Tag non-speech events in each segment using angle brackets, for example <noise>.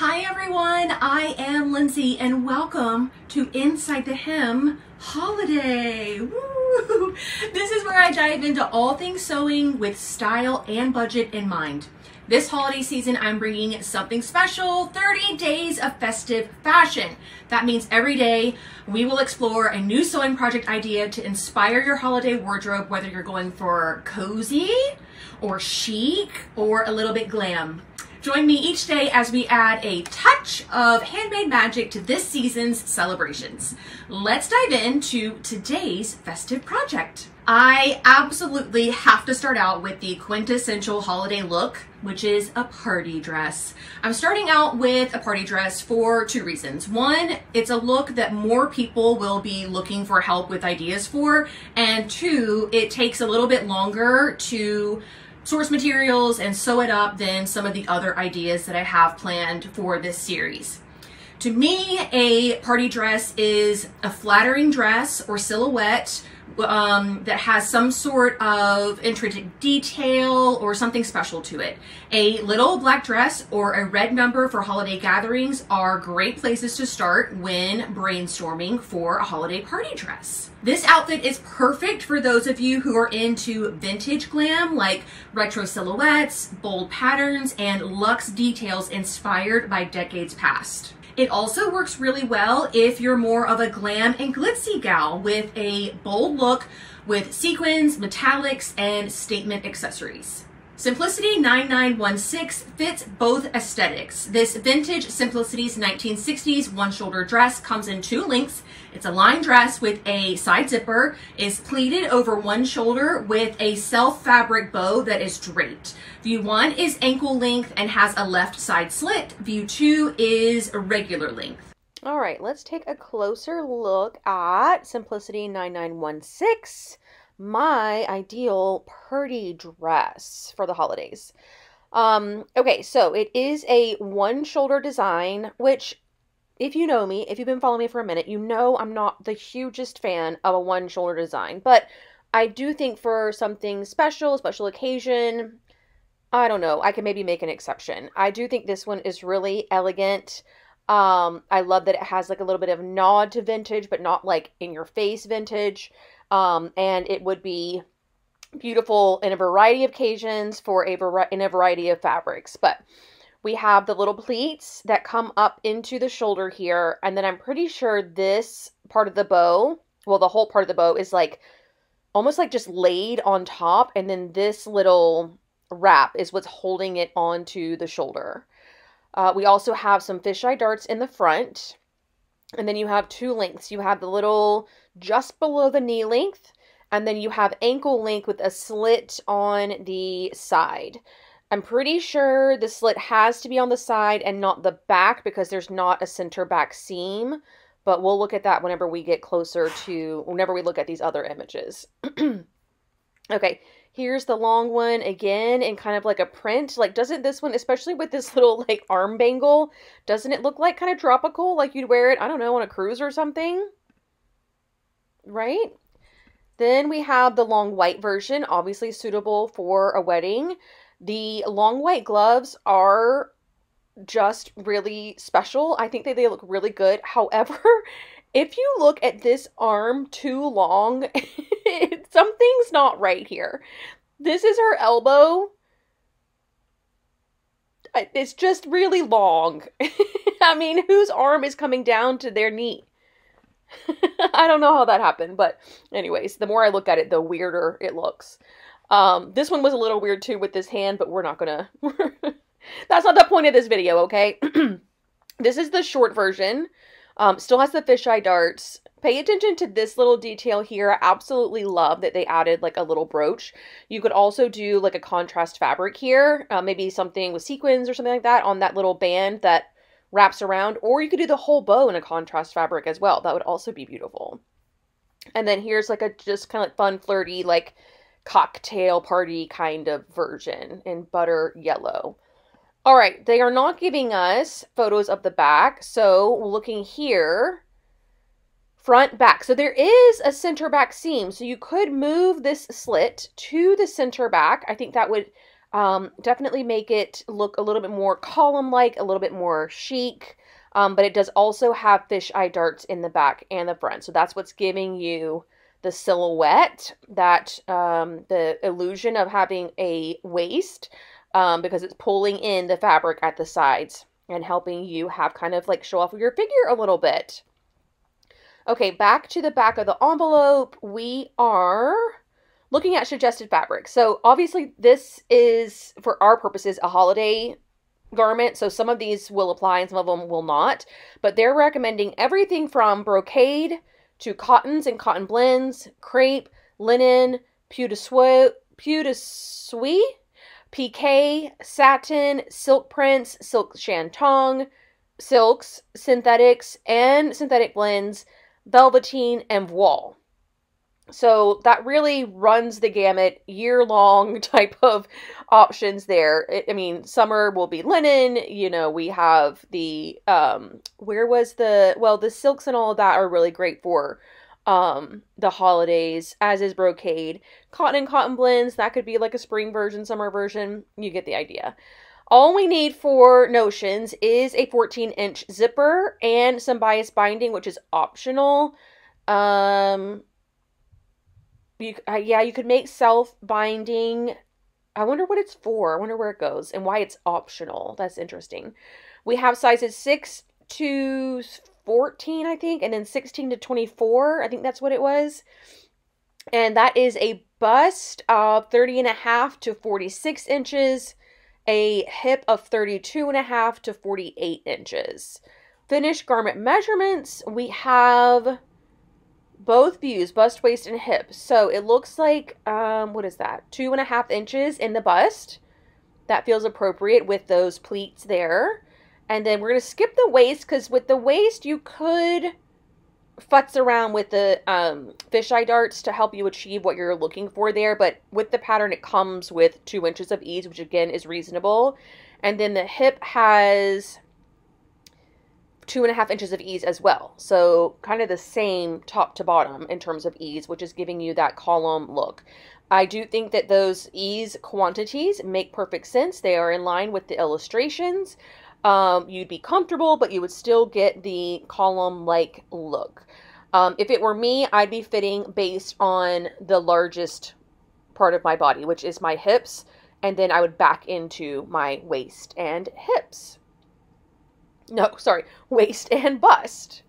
Hi everyone, I am Lindsey and welcome to Inside the Hem Holiday. Woo! <laughs> This is where I dive into all things sewing with style and budget in mind. This holiday season, I'm bringing something special 30 days of festive fashion. That means every day we will explore a new sewing project idea to inspire your holiday wardrobe, whether you're going for cozy or chic or a little bit glam. Join me each day as we add a touch of handmade magic to this season's celebrations. Let's dive into today's festive project. I absolutely have to start out with the quintessential holiday look, which is a party dress. I'm starting out with a party dress for two reasons. One, it's a look that more people will be looking for help with ideas for, and two, it takes a little bit longer to source materials and sew it up than some of the other ideas that I have planned for this series. To me, a party dress is a flattering dress or silhouette um, that has some sort of intrinsic detail or something special to it. A little black dress or a red number for holiday gatherings are great places to start when brainstorming for a holiday party dress. This outfit is perfect for those of you who are into vintage glam like retro silhouettes, bold patterns, and luxe details inspired by decades past. It also works really well if you're more of a glam and glitzy gal with a bold look with sequins, metallics, and statement accessories. Simplicity 9916 fits both aesthetics. This vintage Simplicity's 1960s one shoulder dress comes in two lengths. It's a line dress with a side zipper, is pleated over one shoulder with a self fabric bow that is draped. View one is ankle length and has a left side slit. View two is regular length. All right, let's take a closer look at Simplicity 9916 my ideal party dress for the holidays. Um, okay, so it is a one shoulder design, which if you know me, if you've been following me for a minute, you know I'm not the hugest fan of a one shoulder design, but I do think for something special, special occasion, I don't know, I can maybe make an exception. I do think this one is really elegant. Um, I love that it has like a little bit of nod to vintage, but not like in your face vintage. Um, and it would be beautiful in a variety of occasions for a vari- in a variety of fabrics. But we have the little pleats that come up into the shoulder here, and then I'm pretty sure this part of the bow, well, the whole part of the bow is like almost like just laid on top, and then this little wrap is what's holding it onto the shoulder. Uh, we also have some fisheye darts in the front. And then you have two lengths. You have the little just below the knee length, and then you have ankle length with a slit on the side. I'm pretty sure the slit has to be on the side and not the back because there's not a center back seam, but we'll look at that whenever we get closer to, whenever we look at these other images. <clears throat> okay, here's the long one again in kind of like a print. Like, doesn't this one, especially with this <laughs> little like arm bangle, doesn't it look like kind of tropical? Like you'd wear it, I don't know, on a cruise or something? right? Then we have the long white version, obviously suitable for a wedding. The long white gloves are just really special. I think that they look really good. However, <laughs> if you look at this arm too long, <laughs> something's not right here. This is her elbow. It's just really long. <laughs> I mean, whose arm is coming down to their knee? <laughs> I don't know how that happened, but anyways, the more I look at it, the weirder it looks. Um, this one was a little weird too with this hand, but we're not gonna. <laughs> That's not the point of this video, okay? <clears throat> this is the short version. Um, still has the fisheye darts. Pay attention to this little detail here. I absolutely love that they added like a little brooch. You could also do like a contrast fabric here, uh, maybe something with sequins or something like that on that little band that wraps around, or you could do the whole bow in a contrast fabric as well. That would also be beautiful. And then here's like a just kind of like fun, flirty, like cocktail party kind of version in butter yellow. All right, they are not giving us photos of the back. So looking here, front, back. So there is a center back seam. So you could move this slit to the center back. I think that would Um, definitely make it look a little bit more column-like, a little bit more chic. Um, but it does also have fisheye darts in the back and the front. So that's what's giving you the silhouette, that um, the illusion of having a waist um, because it's pulling in the fabric at the sides and helping you have kind of like show off your figure a little bit. Okay, back to the back of the envelope. We are looking at suggested fabric. So obviously this is, for our purposes, a holiday garment. So some of these will apply and some of them will not. But they're recommending everything from brocade to cottons and cotton blends, crepe, linen, peau de soie, peau de pique, satin, silk prints, silk shantung, silks, synthetics, and synthetic blends, velveteen, and voile. So that really runs the gamut, year long <laughs> type of options there. I mean, summer will be linen, you know, we have the um where was the well, the silks and all of that are really great for um the holidays, as is brocade. Cotton and cotton blends, that could be like a spring version, summer version. You get the idea. All we need for notions is a 14 inch zipper and some bias binding, which is optional. Um, you uh, yeah you could make self binding i wonder what it's for. I wonder where it goes and why it's optional. That's interesting. We have sizes 6 to 14 i think and then 16 to 24 i think that's what it was. And that is a bust of 30 and a half to 46 inches a hip of 32 and a half to 48 inches finished garment measurements we have both views, bust, waist, and hip. So it looks like, um, what is that? Two and a half inches in the bust. That feels appropriate with those pleats there. And then we're going to skip the waist because with the waist, you could futz around with the um, fisheye darts to help you achieve what you're looking for there. But with the pattern, it comes with two inches of ease, which again is reasonable. And then the hip has two and a half inches of ease as well. So kind of the same top to bottom in terms of ease, which is giving you that column look. I do think that those ease quantities make perfect sense. They are in line with the illustrations. Um, you'd be comfortable, but you would still get the column-like look. Um, if it were me, I'd be fitting based on the largest part of my body, which is my hips, and then I would back into my waist and hips. No, sorry, waist and bust.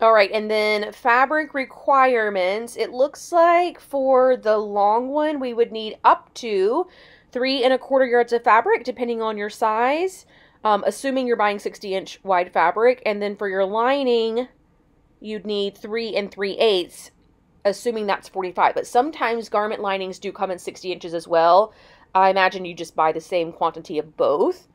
All right, and then fabric requirements. It looks like for the long one, we would need up to three and a quarter yards of fabric, depending on your size, um, assuming you're buying 60 inch wide fabric. And then for your lining, you'd need three and three eighths, assuming that's 45. But sometimes garment linings do come in 60 inches as well. I imagine you just buy the same quantity of both.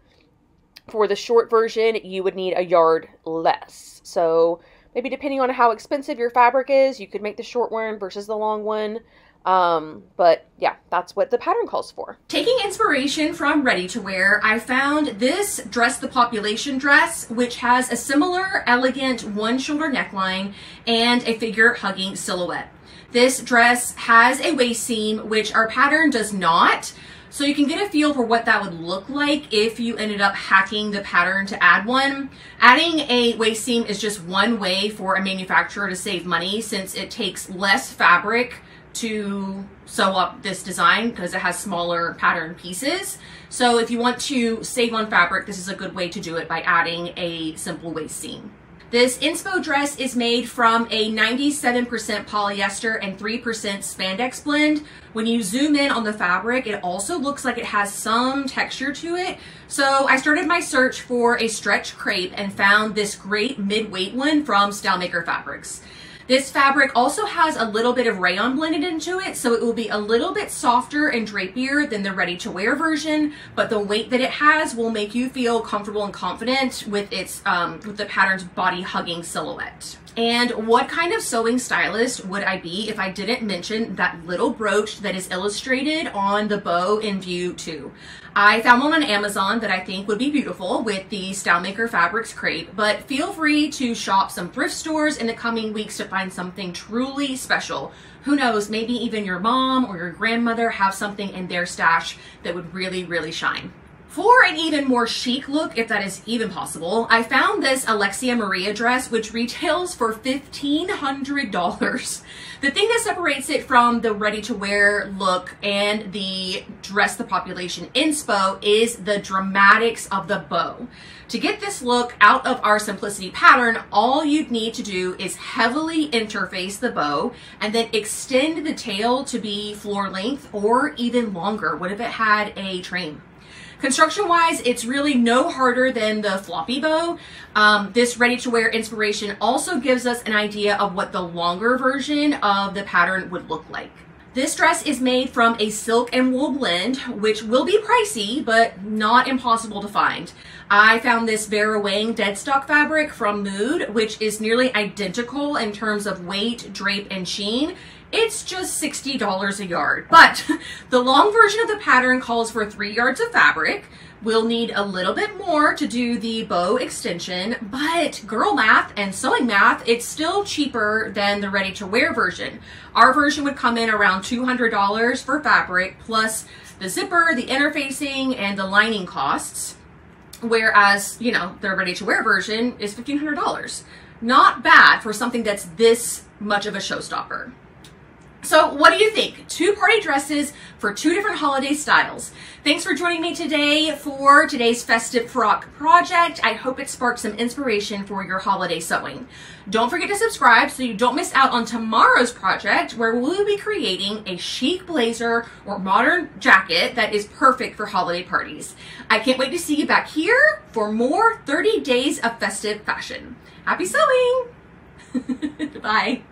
For the short version, you would need a yard less. So maybe depending on how expensive your fabric is, you could make the short one versus the long one. Um, but yeah, that's what the pattern calls for. Taking inspiration from ready to wear, I found this dress the population dress, which has a similar elegant one shoulder neckline and a figure hugging silhouette. This dress has a waist seam, which our pattern does not. So you can get a feel for what that would look like if you ended up hacking the pattern to add one. Adding a waist seam is just one way for a manufacturer to save money since it takes less fabric to sew up this design because it has smaller pattern pieces. So if you want to save on fabric, this is a good way to do it by adding a simple waist seam. This inspo dress is made from a 97% polyester and 3% spandex blend. When you zoom in on the fabric, it also looks like it has some texture to it. So I started my search for a stretch crepe and found this great mid-weight one from Stylemaker Fabrics. This fabric also has a little bit of rayon blended into it, so it will be a little bit softer and drapier than the ready to wear version, but the weight that it has will make you feel comfortable and confident with its um, with the pattern's body hugging silhouette. And what kind of sewing stylist would I be if I didn't mention that little brooch that is illustrated on the bow in view two? I found one on Amazon that I think would be beautiful with the StyleMaker Fabrics crepe, but feel free to shop some thrift stores in the coming weeks to find something truly special. Who knows, maybe even your mom or your grandmother have something in their stash that would really, really shine. For an even more chic look, if that is even possible, I found this Alexia Maria dress, which retails for $1,500. The thing that separates it from the ready-to-wear look and the dress the population inspo is the dramatics of the bow. To get this look out of our simplicity pattern, all you'd need to do is heavily interface the bow and then extend the tail to be floor length or even longer. What if it had a train? Construction wise, it's really no harder than the floppy bow. Um, this ready to wear inspiration also gives us an idea of what the longer version of the pattern would look like. This dress is made from a silk and wool blend, which will be pricey, but not impossible to find. I found this Vera Wang deadstock fabric from Mood, which is nearly identical in terms of weight, drape, and sheen, it's just $60 a yard. But <laughs> the long version of the pattern calls for three yards of fabric. We'll need a little bit more to do the bow extension, but girl math and sewing math, it's still cheaper than the ready to wear version. Our version would come in around $200 for fabric plus the zipper, the interfacing, and the lining costs. Whereas, you know, the ready to wear version is $1,500. Not bad for something that's this much of a showstopper. So what do you think? Two party dresses for two different holiday styles. Thanks for joining me today for today's festive frock project. I hope it sparked some inspiration for your holiday sewing. Don't forget to subscribe so you don't miss out on tomorrow's project where we'll be creating a chic blazer or modern jacket that is perfect for holiday parties. I can't wait to see you back here for more 30 days of festive fashion. Happy sewing! <laughs> Bye.